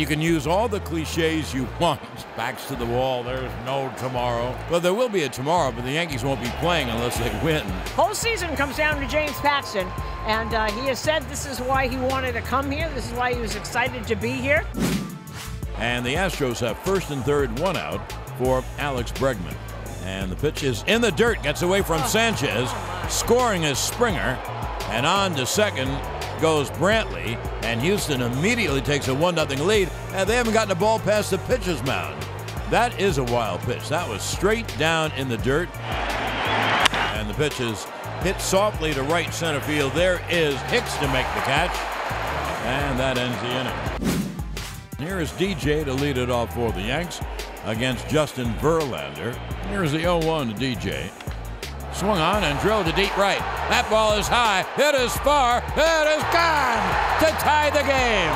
You can use all the cliches you want. Backs to the wall, there's no tomorrow. Well, there will be a tomorrow, but the Yankees won't be playing unless they win. Whole season comes down to James Paxton, and uh, he has said this is why he wanted to come here. This is why he was excited to be here. And the Astros have first and third, one out for Alex Bregman. And the pitch is in the dirt, gets away from Sanchez, scoring is Springer, and on to second goes Brantley, and Houston immediately takes a 1 0 lead, and they haven't gotten the ball past the pitcher's mound. That is a wild pitch. That was straight down in the dirt. And the pitch is hit softly to right center field. There is Hicks to make the catch, and that ends the inning. Here is DJ to lead it off for the Yanks against Justin Verlander. Here's the 0 1 to DJ. Swung on and drilled to deep right. That ball is high. It is far. It is gone to tie the game.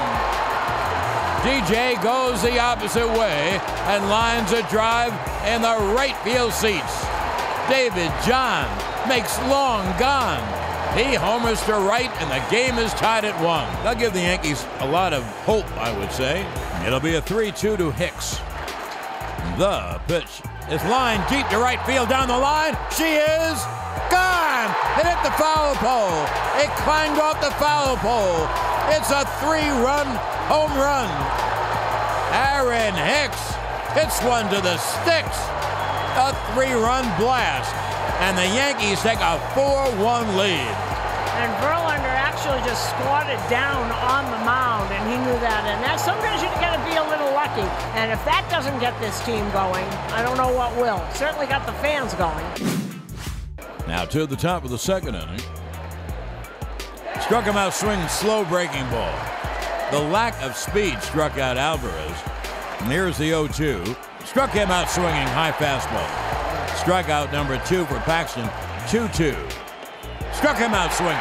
DJ goes the opposite way and lines a drive in the right field seats. David John makes long gone. He homers to right, and the game is tied at one. That'll give the Yankees a lot of hope, I would say. It'll be a 3 2 to Hicks. The pitch is lined deep to right field down the line. She is gone. It hit the foul pole. It climbed off the foul pole. It's a three-run home run. Aaron Hicks hits one to the sticks. A three-run blast. And the Yankees take a 4-1 lead. And Verlander actually just squatted down on the mound, and he knew that. And that sometimes you got And if that doesn't get this team going, I don't know what will. Certainly got the fans going. Now to the top of the second inning. Struck him out swinging slow breaking ball. The lack of speed struck out Alvarez. And here's the 0 2. Struck him out swinging high fastball. Strikeout number two for Paxton. 2 2. Struck him out swinging.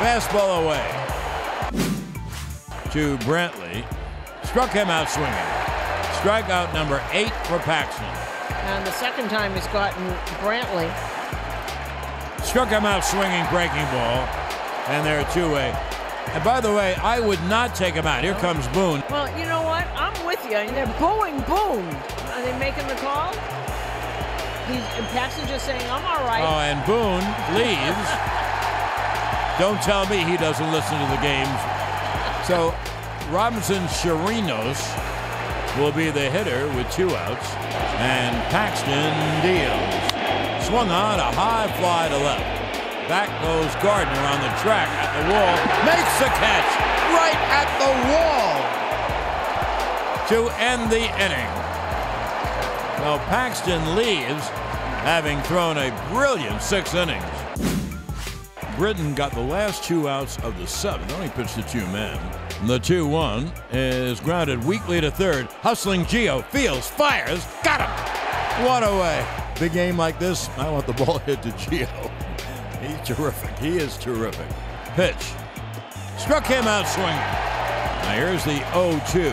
Fastball away. To Brantley. Struck him out swinging. Strikeout number eight for Paxton. And the second time he's gotten Brantley. Struck him out swinging, breaking ball. And they're two way. And by the way, I would not take him out. Here comes Boone. Well, you know what? I'm with you. And they're booing Boone. Are they making the call? He's, and Paxton just saying, I'm all right. Oh, and Boone leaves. Don't tell me he doesn't listen to the games. So Robinson Chirinos will be the hitter with two outs. And Paxton deals. Swung on a high fly to left. Back goes Gardner on the track at the wall. Makes the catch right at the wall to end the inning. So Paxton leaves, having thrown a brilliant six innings. Britton got the last two outs of the seventh. Only pitched to two men. The 2 1 is grounded weakly to third. Hustling Gio Fields. Fires. Got him. One away. Big game like this, I want the ball hit to Gio. He's terrific. He is terrific. Pitch. Struck him out swinging. Now here's the 0 2.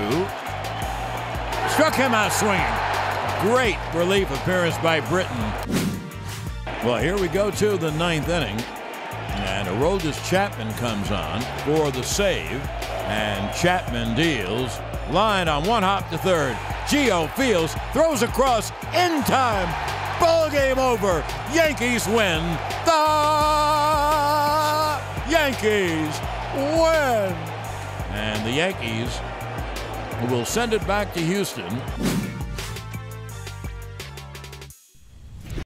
Struck him out swinging. Great relief appearance by Britton. Well, here we go to the ninth inning. Aroldis Chapman comes on for the save. And Chapman deals. Line on one hop to third. Gio Fields throws across in time. Ball game over. Yankees win. The Yankees win. And the Yankees will send it back to Houston.